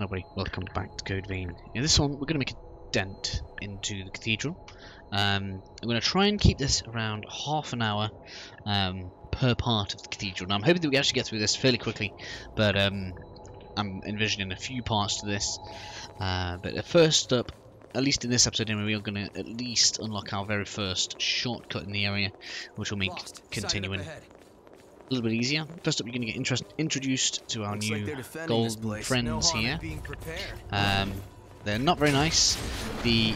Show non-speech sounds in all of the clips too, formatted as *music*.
Nobody, welcome back to Code Vein. In this one, we're going to make a dent into the cathedral. Um, I'm going to try and keep this around half an hour um, per part of the cathedral. Now, I'm hoping that we actually get through this fairly quickly, but um, I'm envisioning a few parts to this. Uh, but first up, at least in this episode anyway, we are going to at least unlock our very first shortcut in the area, which will make Lost. continuing. A little bit easier. First up, you're going to get interest, introduced to our Looks new like they're defending this golden friends no here. Um, they're not very nice. The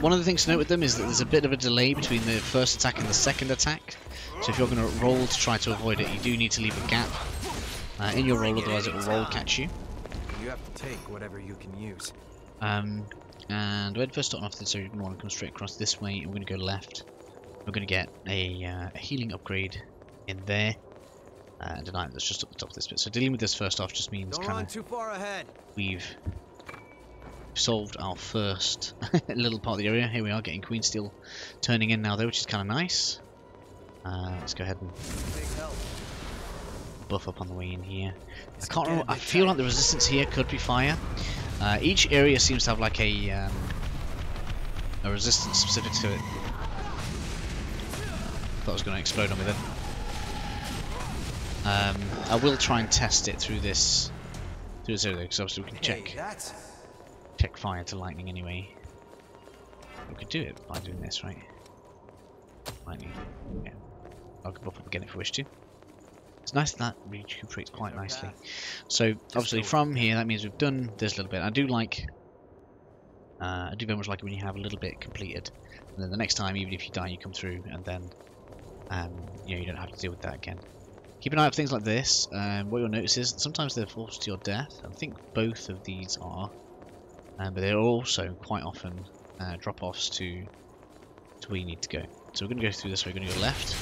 one of the things to note with them is that there's a bit of a delay between the first attack and the second attack. So if you're going to roll to try to avoid it, you do need to leave a gap uh, in your roll, otherwise it will roll catch you. You have to take whatever you can use. Um, and we're first starting off this, so you're going to want to come straight across this way. We're going to go left. We're going to get a, uh, a healing upgrade in there. And and deny that's just up the top of this bit. So dealing with this first off just means kind of too far ahead. we've solved our first *laughs* little part of the area. Here we are getting Queen Steel turning in now though, which is kind of nice. Uh, let's go ahead and buff up on the way in here. This I can't remember. I feel like the resistance here could be fire. Uh, each area seems to have like a um, a resistance specific to it. Thought it was going to explode on me then. Um, I will try and test it through this through this area because obviously we can check check fire to lightning anyway. We could do it by doing this, right? Lightning. Yeah. I'll buff up again if we wish to. It's nice that that recuperates quite nicely. So obviously from here that means we've done this little bit. I do like uh, I do very much like it when you have a little bit completed. And then the next time even if you die you come through and then um, you know you don't have to deal with that again. Keep an eye out for things like this. Um, what you'll notice is sometimes they're forced to your death. I think both of these are. Um, but they're also quite often uh, drop-offs to to where you need to go. So we're going to go through this way. We're going to go left.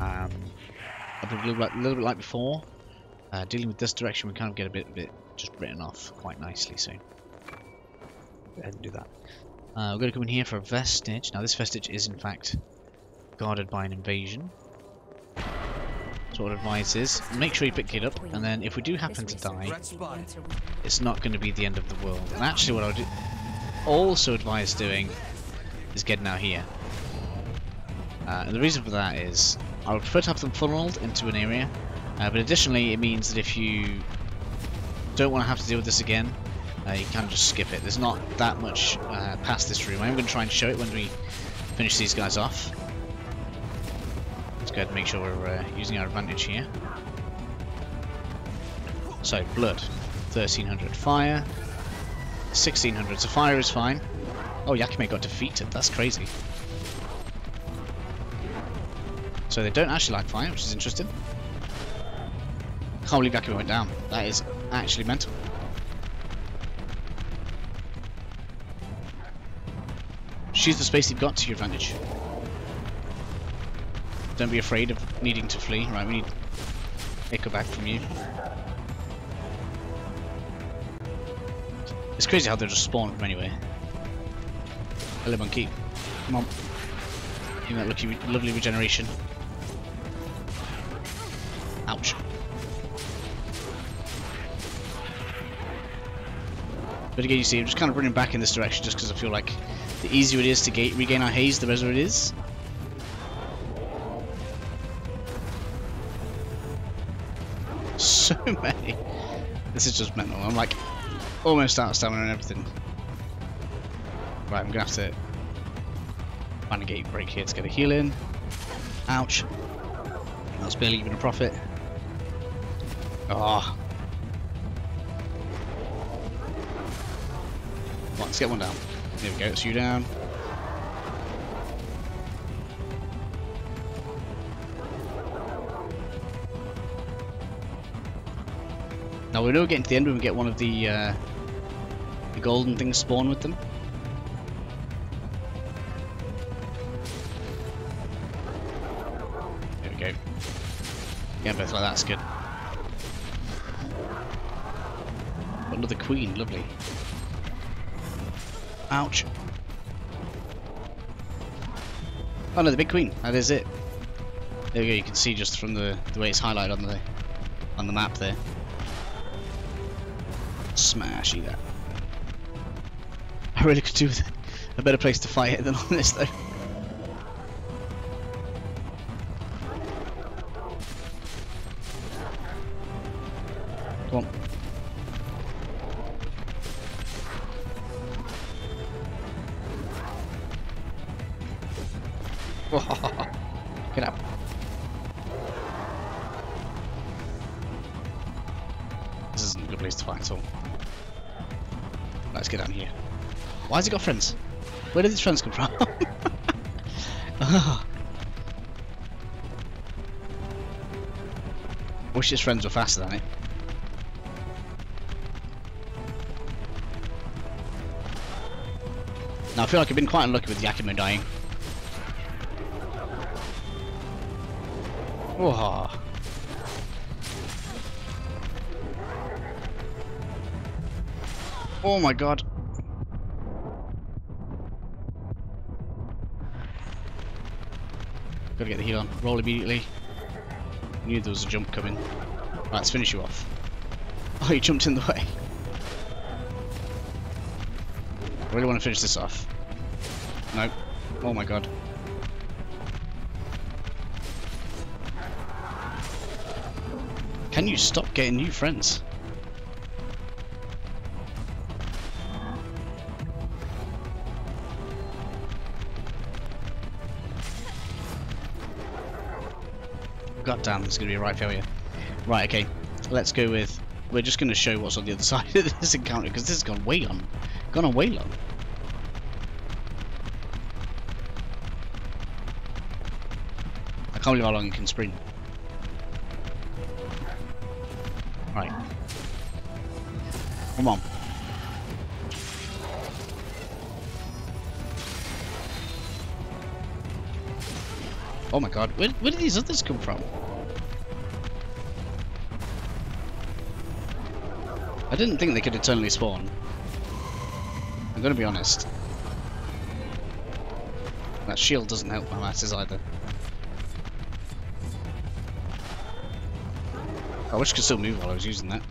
Um, a little, bit little bit like before. Uh, dealing with this direction, we kind of get a bit, bit just written off quite nicely. So go ahead and do that. Uh, we're going to come in here for a vestige. Now this vestige is in fact guarded by an invasion. So what advice is, make sure you pick it up, and then if we do happen to die, it's not going to be the end of the world. And actually, what I would also advise doing is getting out here. Uh, and the reason for that is I would prefer to have them funneled into an area, uh, but additionally, it means that if you don't want to have to deal with this again, uh, you can just skip it. There's not that much uh, past this room. I'm going to try and show it when we finish these guys off. And make sure we're uh, using our advantage here. So, blood. 1300 fire. 1600. So fire is fine. Oh, Yakumo got defeated. That's crazy. So they don't actually like fire, which is interesting. Can't believe Yakumo went down. That is actually mental. She's the space you've got to your advantage. Don't be afraid of needing to flee. Right, we need Echo back from you. It's crazy how they just spawn from anywhere. Hello, monkey. Come on. Give that lucky, lovely regeneration. Ouch. But again, you see, I'm just kind of running back in this direction just because I feel like the easier it is to ga regain our haze, the better it is. *laughs* This is just mental. I'm like almost out of stamina and everything. Right, I'm gonna have to find a gate break here to get a heal in. Ouch. That's barely even a profit. Ah. Right, let's get one down. There we go, it's you down. We know we're getting to the end when we get one of the uh, the golden things spawn with them. There we go. Yeah, both like that's good. Another queen, lovely. Ouch. Oh no, the big queen. That is it. There we go. You can see just from the the way it's highlighted on the on the map there. Smash you that. I really could do a better place to fight it than on this though. Come. *laughs* Get up. This isn't a good place to fight at all. Let's get down here. Why has he got friends? Where did these friends come from? *laughs* Wish his friends were faster than it. Now I feel like I've been quite unlucky with Yakumo dying. Whoa. Oh my god. Gotta get the heal on. Roll immediately. Knew there was a jump coming. Right, let's finish you off. *laughs* Oh, you jumped in the way. I really want to finish this off. Nope. Oh my god. Can you stop getting new friends? Is going to be a right failure. Right, okay. Let's go with... We're just going to show what's on the other *laughs* side of this encounter, because this has gone way on. Gone on way long. I can't believe how long it can sprint. Right. Come on. Oh my god, where, where did these others come from? I didn't think they could eternally spawn. I'm gonna be honest. That shield doesn't help my masses either. I wish I could still move while I was using that.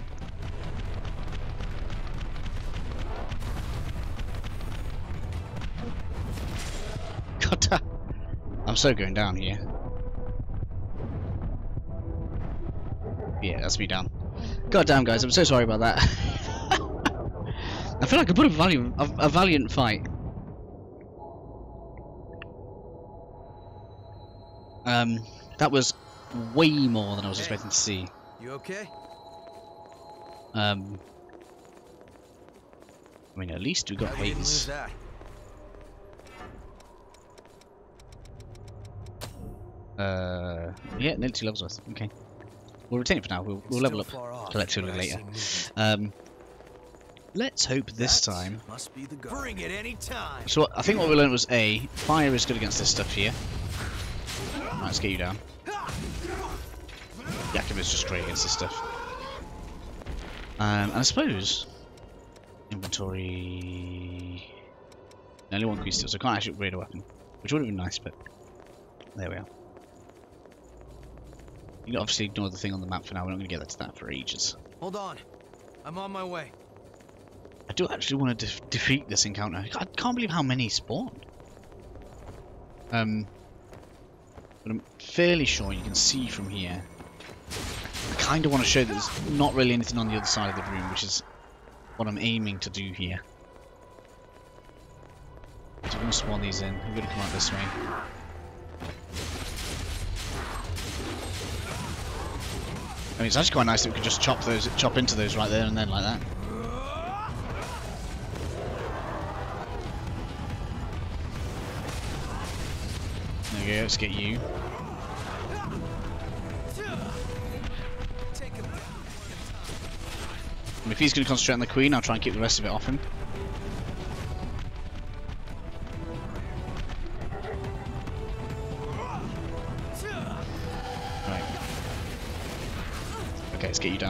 *laughs* God damn. I'm so going down here. Yeah, that's me down. God damn, guys, I'm so sorry about that. *laughs* I feel like I put a valiant, a, a valiant fight. Um, that was way more than I was Hey. expecting to see. You okay? Um, I mean, at least we got Glad you didn't lose waves. that. Uh, yeah, nearly two levels worth. Okay, we'll retain it for now. We'll, we'll level up collectively later. Um, let's hope this time. Must be the. Bring it any time. So I think what we learned was a fire is good against this stuff here. Right, let's get you down. Yakumo is just great against this stuff. Um, and I suppose inventory. Only one queen still, so I can't actually upgrade a weapon, which would have been nice, but there we are. You can obviously ignore the thing on the map for now. We're not going to get to that for ages. Hold on. I'm on my way. I do actually want to def defeat this encounter. I can't believe how many spawned. Um, but I'm fairly sure you can see from here. I kind of want to show that there's not really anything on the other side of the room, which is what I'm aiming to do here. So I'm going to spawn these in. I'm going to come out this way. I mean, it's actually quite nice that we can just chop those, chop into those right there and then like that. There we go, let's get you. Take him. And if he's going to concentrate on the queen, I'll try and keep the rest of it off him.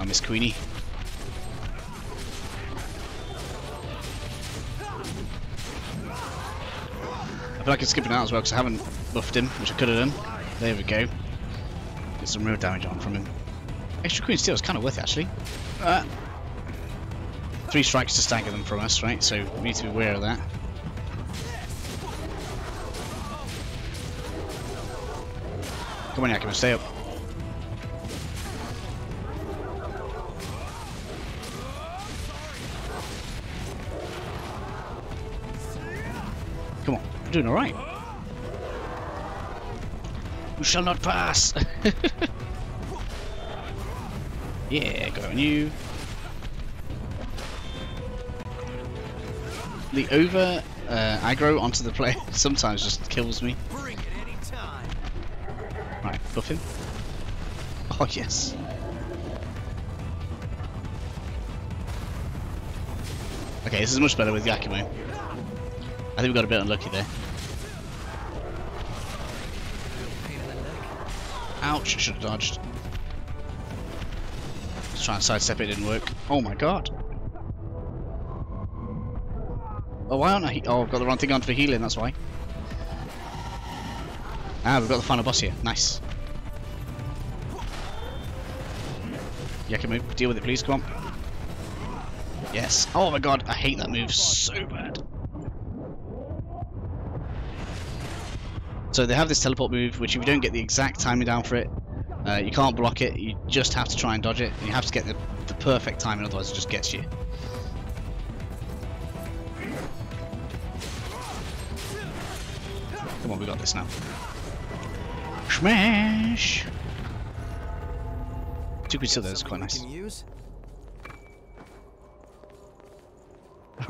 Miss Queenie. I feel like I'm skipping out as well because I haven't buffed him, which I could have done. There we go. Get some real damage on from him. Extra Queen Steel is kind of worth it actually. Uh, three strikes to stagger them from us, right? So we need to be aware of that. Come on, Yakumo, stay up. Doing alright. You shall not pass! *laughs* yeah, go on you. The over uh, aggro onto the player *laughs* sometimes just kills me. Bring it any. Right, buff him. Oh, yes. Okay, this is much better with Yakumo. I think we got a bit unlucky there. Pain in the neck. Should have dodged. Let's try and sidestep it, didn't work. Oh my god. Oh, why aren't I? Oh, I've got the wrong thing on for healing, that's why. Ah, we've got the final boss here. Nice. Yakumo, deal with it, please. Come on. Yes. Oh my god, I hate that move so bad. So they have this teleport move, which if you don't get the exact timing down for it, uh, you can't block it. You just have to try and dodge it. And you have to get the, the perfect timing, otherwise it just gets you. Come on, we got this now. Smash! Two pieces of those, quite nice. we can?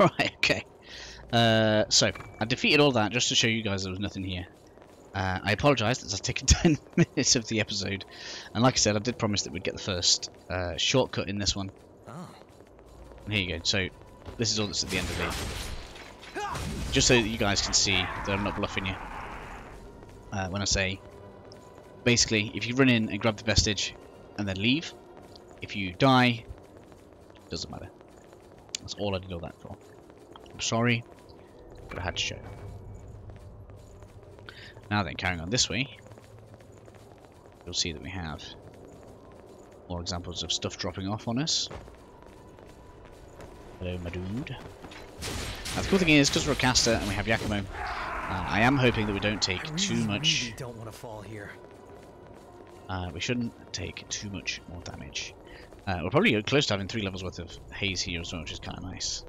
*laughs* Right, okay. Uh, so, I defeated all that just to show you guys there was nothing here. Uh, I apologise that it's taken *laughs* 10 minutes of the episode. And like I said, I did promise that we'd get the first uh, shortcut in this one. Oh. And here you go. So, this is all that's at the end of it. Just so that you guys can see that I'm not bluffing you. Uh, when I say, basically, if you run in and grab the vestige and then leave, if you die, doesn't matter. That's all I did all that for. I'm sorry, but I had to show. Now then, carrying on this way, you'll see that we have more examples of stuff dropping off on us. Hello, my dude. Now, the cool thing is, because we're a caster and we have Yakumo, uh, I am hoping that we don't take I too much. really don't want to fall here. Uh, we shouldn't take too much more damage. Uh, we're probably close to having three levels worth of haze here as well, which is kind of nice.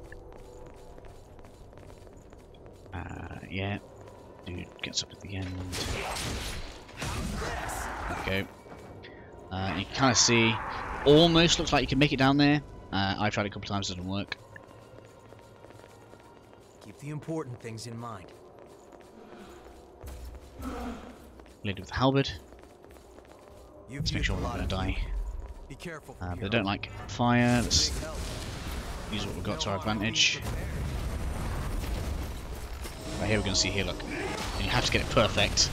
Uh, yeah, dude gets up at the end. There we go. Uh, you can kind of see, almost looks like you can make it down there. Uh, I've tried a couple times, it doesn't work. Keep the important things in mind. Lady with the halberd. You've Let's make sure we're not going to die. Be careful. Uh, they don't like fire. Let's use what we've got to our advantage. Right here we're going to see here, look. You have to get it perfect.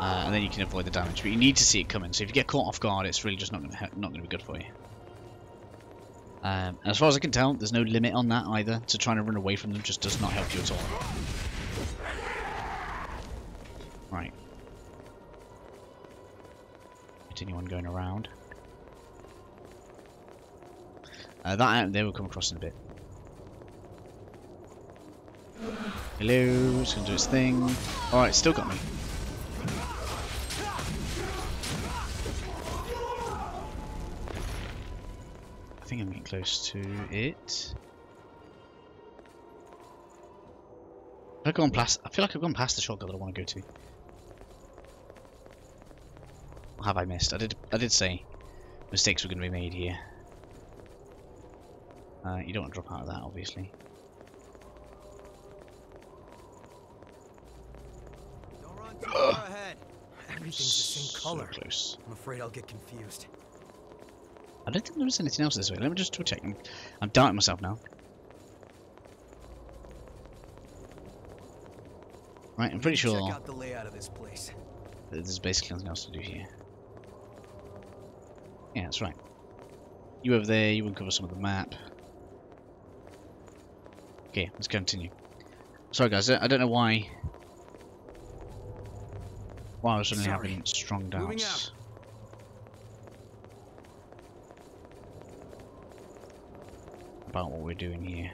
Uh, and then you can avoid the damage. But you need to see it coming. So if you get caught off guard, it's really just not going to not going to be good for you. Um, as far as I can tell, there's no limit on that either. So trying to run away from them just does not help you at all. Right. Continue on going around. Uh, that there will come across in a bit. Hello, it's gonna do its thing. Alright, still got me. I think I'm getting close to it. I've gone past. I feel like I've gone past the shotgun that I want to go to. Or have I missed? I did. I did say mistakes were going to be made here. Uh, you don't want to drop out of that, obviously. Don't run too far ahead. Everything's the same So color. close. I'm afraid I'll get confused. I don't think there is anything else this way. Let me just double check. I'm, I'm doubting myself now. Right, I'm pretty sure. Check out the layout of this place. there's basically nothing else to do here. Yeah, that's right. You over there, you uncover some of the map. Okay, let's continue. Sorry guys, I don't know why why I was Sorry. having strong doubts. about what we're doing here.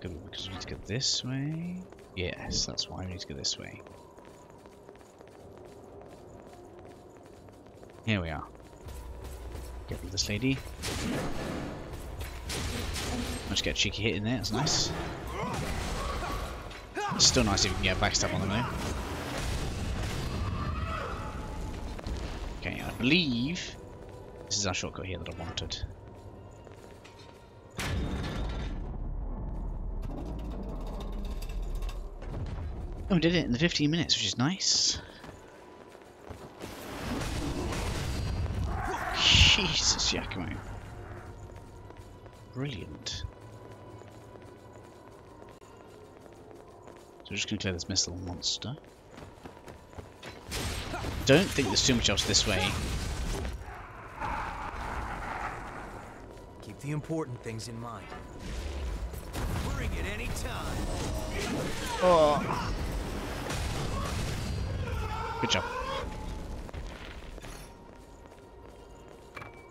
Good, because we need to go this way. Yes, that's why we need to go this way. Here we are. Get rid of this lady. Let's get a cheeky hit in there, that's nice. Still nice if you can get a backstab on them though. Okay, I believe this is our shortcut here that I wanted. Oh, we did it in the 15 minutes, which is nice. Jesus, Yakumo. Brilliant. So we're just going to clear this missile monster. Don't think there's too much else this way. Keep the important things in mind. Bring it any time. Oh. Good job.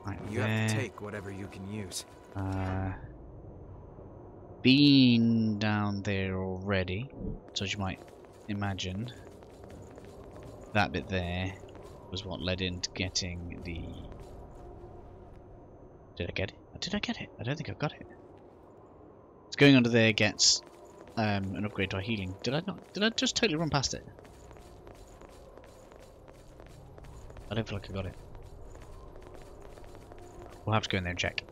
Right, You have to take whatever you can use. Uh, been down there already, so as you might imagine, that bit there was what led into getting the. Did I get it? Did I get it? I don't think I got it. It's going under there gets um, an upgrade to our healing. Did I not? Did I just totally run past it? I don't feel like I got it. We'll have to go in there and check.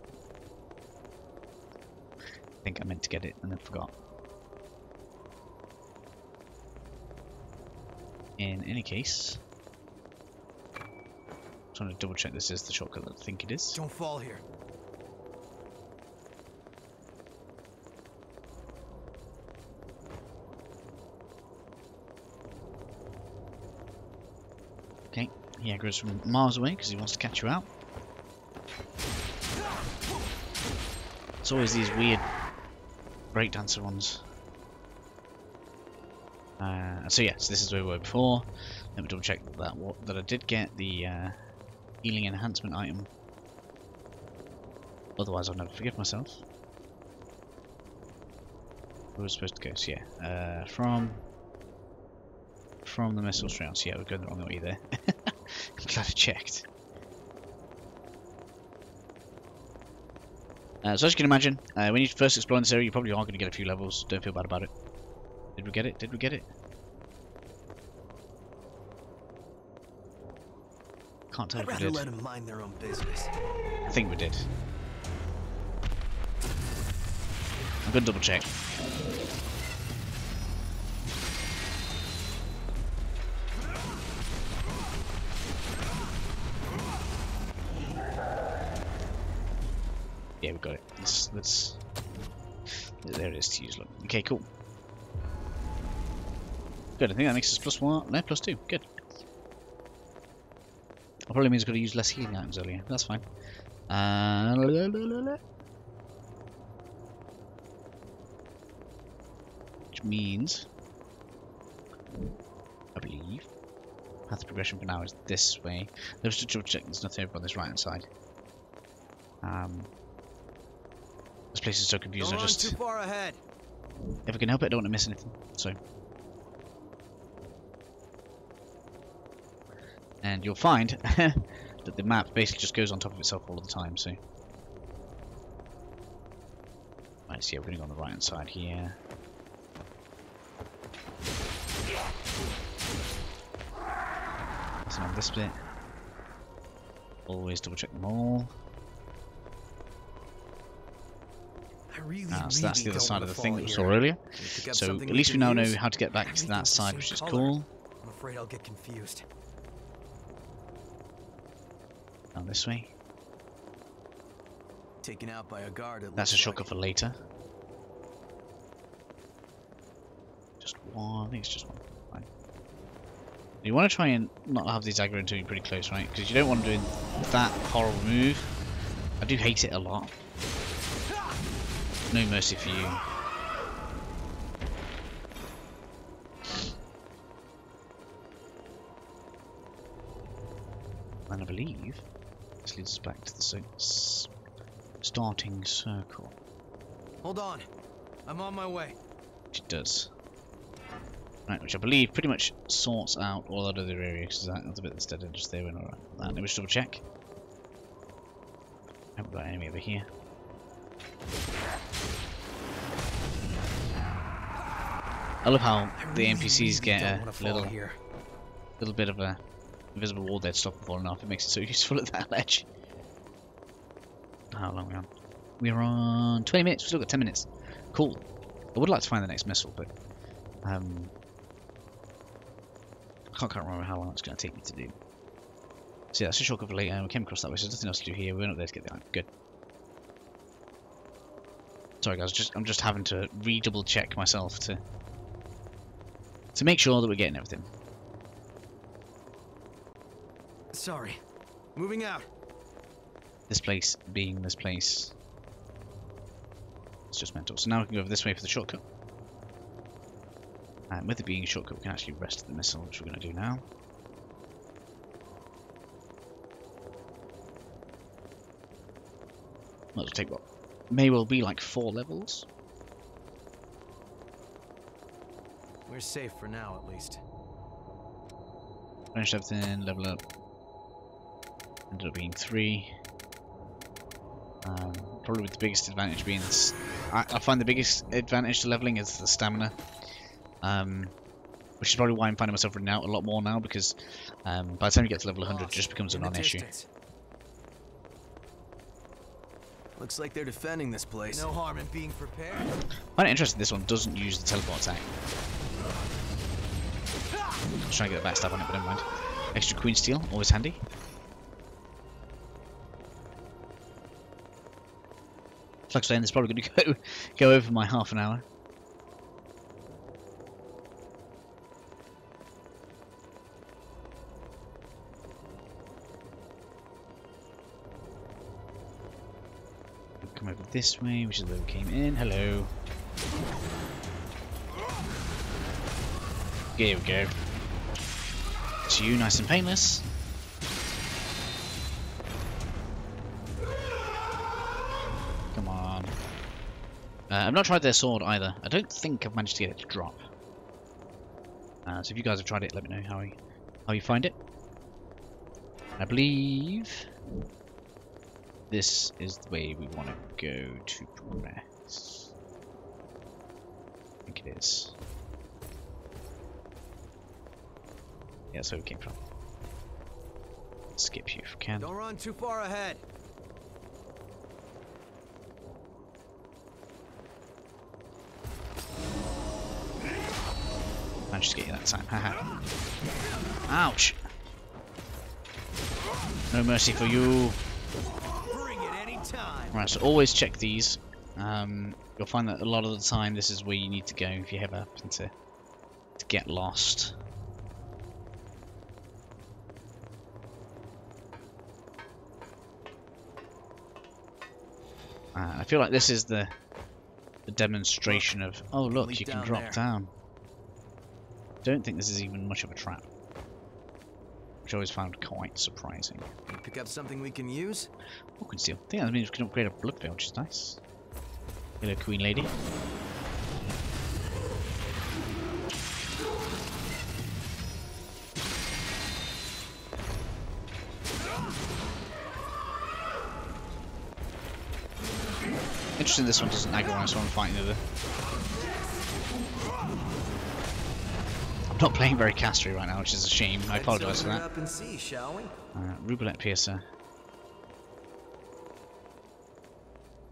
I think I meant to get it and then forgot. In any case, I'm trying to double check this is the shortcut that I think it is. Don't fall here. Okay, he aggroes from miles away because he wants to catch you out. It's always these weird breakdancer ones. Uh, so yes, yeah, so this is where we were before. Let me double check that what, that I did get the uh, healing enhancement item. Otherwise, I'll never forgive myself. Where was supposed to go? So yeah, uh, from from the missile rounds. Yeah, we're going the wrong way there. *laughs* Glad I checked. Uh, so as you can imagine, uh, when you first explore this area, you probably are going to get a few levels. Don't feel bad about it. Did we get it? Did we get it? Can't tell I'd if we did. let them mind their own business. I think we did. I'm going to double check. Yeah, we got it. Let's, let's there it is to use. Look. Okay, cool. Good. I think that makes us plus one. No, plus two. Good. That probably means I've got to use less healing items earlier. That's fine. Uh, la, la, la. Which means, I believe, path of progression for now is this way. Let's just check there's nothing over on this right hand side. Um, this place is so confusing. I just, too far ahead. if I can help it, I don't want to miss anything. So, and you'll find *laughs* that the map basically just goes on top of itself all the time. So, right, so yeah, we're going to go on the right hand side here. Nothing on this bit. Always double check them all. Really, Ah, so that's the other side of the thing that we saw earlier. Can you pick up So at least we now know how to get back to that side, which is color. cool. I'm afraid I'll get confused. Down this way. Taken out by a guard. That's a shocker like. for later. Just one. I think it's just one. You want to try and not have these aggro until you're pretty close, right? Because you don't want to do that horrible move. I do hate it a lot. No mercy for you. And I believe This leads us back to the starting circle. Hold on. I'm on my way. Which it does. Right, which I believe pretty much sorts out all that other areas. That, that's a bit of that's dead end just there. We're alright. That, let me just double check. Haven't got any over here. I love how I the really, NPCs get a little here. little bit of a invisible wall there to stop them falling off. It makes it so *laughs* useful at that ledge. How long are we on? We're on 20 minutes. We've still got 10 minutes. Cool. I would like to find the next mistle, but um, I can't, can't remember how long it's going to take me to do. So yeah, that's a shortcut for later. We came across that way, so there's nothing else to do here. We're not there to get the iron. Good. Sorry guys, just I'm just having to re-double check myself to to make sure that we're getting everything. Sorry. Moving out. This place being this place. It's just mental. So now we can go over this way for the shortcut. And with it being a shortcut, we can actually rest the mistle, which we're going to do now. Well take what may well be like four levels. We're safe for now, at least. Finish everything, level up. Ended up being three. Um, probably with the biggest advantage being this. I, I find the biggest advantage to leveling is the stamina. Um, which is probably why I'm finding myself running out a lot more now because um, by the time you get to level 100 it just becomes a non-issue. Looks like they're defending this place. No harm in being prepared. I find it interesting this one doesn't use the teleport attack. Was trying to get the backstab on it but never mind. Extra queen steel, always handy. Flux this is probably going *laughs* to go go over my half an hour. Come over this way, which is where we came in. Hello. There we go. To you, nice and painless. Come on. Uh, I've not tried their sword either. I don't think I've managed to get it to drop. Uh, so if you guys have tried it, let me know how you, how you find it. I believe this is the way we want to go to progress. I think it is. That's where we came from. Skip you if we can. Don't run too far ahead. Managed to get you that time. Haha. Ouch! No mercy for you. Bring it any. Right, so always check these. Um, you'll find that a lot of the time this is where you need to go if you ever happen to, to get lost. Uh, I feel like this is the the demonstration of oh look you can drop there. down. Don't think this is even much of a trap, which I always found quite surprising. Pick up something we can use. Walking steel. I think that means we can upgrade our blood veil, which is nice. Hello, Queen Lady. This one doesn't agonize when I'm fighting over. I'm not playing very castery right now, which is a shame. I apologise for that. Up and see, shall we? Uh, Rubelet Piercer.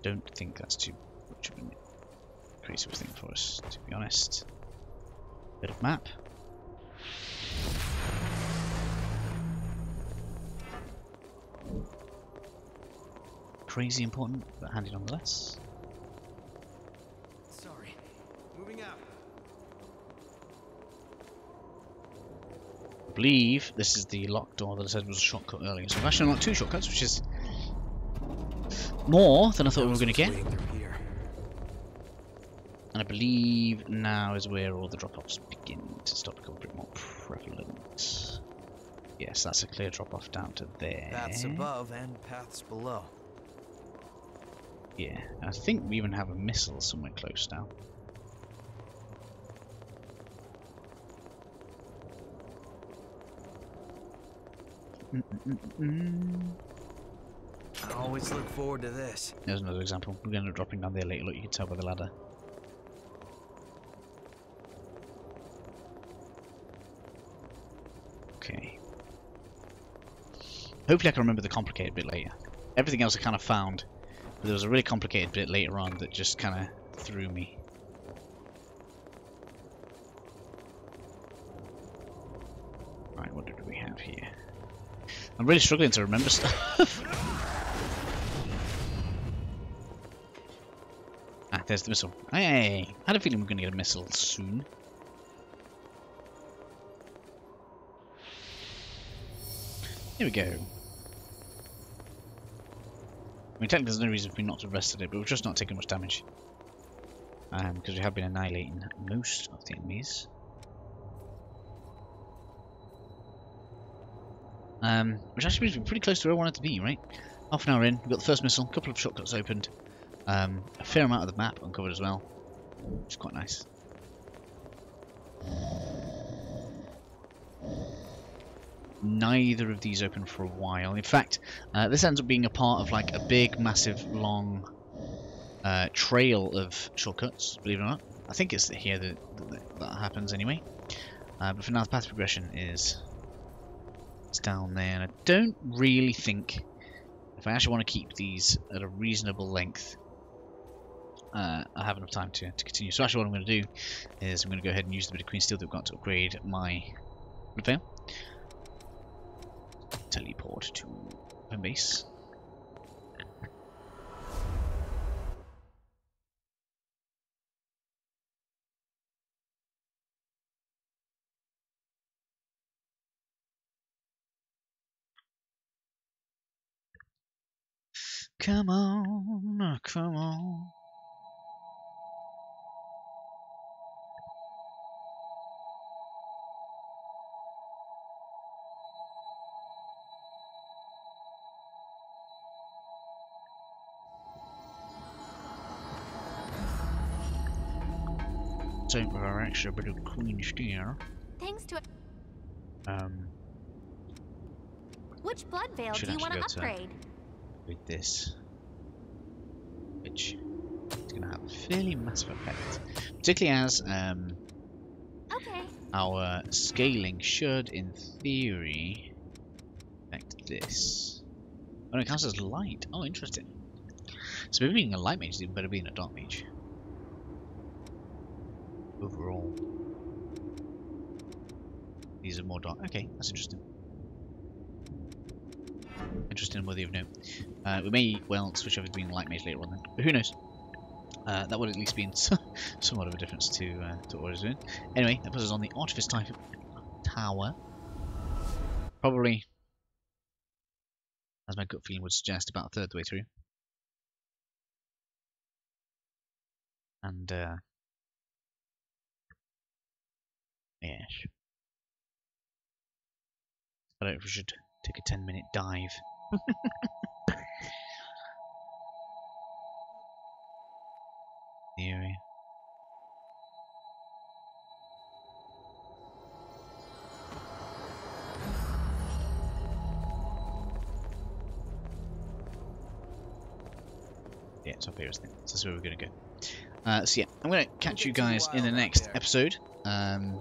Don't think that's too much of an crazy thing for us, to be honest. Bit of map. Crazy important, but handy nonetheless. Sorry. Moving out. I believe this is the locked door that I said was a shortcut earlier. So we've actually unlocked two shortcuts, which is more than I thought we were going to get. Waiting through here. And I believe now is where all the drop-offs begin to start becoming a bit more prevalent. Yes, that's a clear drop off down to there. Paths above and paths below. Yeah, I think we even have a mistle somewhere close now. Mm -mm -mm I always look forward to this. There's another example. We're going to end up dropping down there later. Look, you can tell by the ladder. Okay. Hopefully I can remember the complicated bit later. Everything else I kind of found, but there was a really complicated bit later on that just kind of threw me. Right, what did we have here? I'm really struggling to remember stuff. *laughs* ah, there's the mistle. Hey, I had a feeling we are going to get a mistle soon. Here we go. I mean, technically there's no reason for me not to have rested it, but we've just not taken much damage. Um, because we have been annihilating most of the enemies. Um, which actually we're pretty close to where I wanted to be, right? Half an hour in, we've got the first mistle, a couple of shortcuts opened, um, a fair amount of the map uncovered as well, which is quite nice. neither of these open for a while. In fact, uh, this ends up being a part of like a big, massive, long uh, trail of shortcuts, believe it or not. I think it's here that, that, that happens anyway. Uh, but for now, the path progression is it's down there. And I don't really think, if I actually want to keep these at a reasonable length, uh, I have enough time to, to continue. So actually what I'm going to do is I'm going to go ahead and use the bit of Queen Steel that we've got to upgrade my repair teleport to my base. Come on, come on. same with our extra bit of queen steel. Thanks to Um. Which blood veil do you want to upgrade? With this, which is going to have a fairly massive effect, particularly as um. Okay. Our scaling should, in theory, affect this. Oh, it counts as light. Oh, interesting. So maybe being a light mage is even better being a dark mage overall. These are more dark. Okay, that's interesting. Interesting and worthy of note. Uh, we may well switch over to being light mage later on then, but who knows? Uh, that would at least be *laughs* somewhat of a difference to, uh, to what I was doing. Anyway, that puts us on the Artifice type tower. Probably, as my gut feeling would suggest, about a third the way through. And uh, Yes. I don't know if we should take a 10 minute dive. The area. Yeah, it's up here, isn't it? So that's where we're going to go. Uh, so yeah, I'm going to catch you guys in the next episode. Um,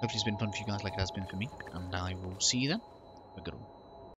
Hopefully it's been fun for you guys like it has been for me, and I will see you then. Have a good one.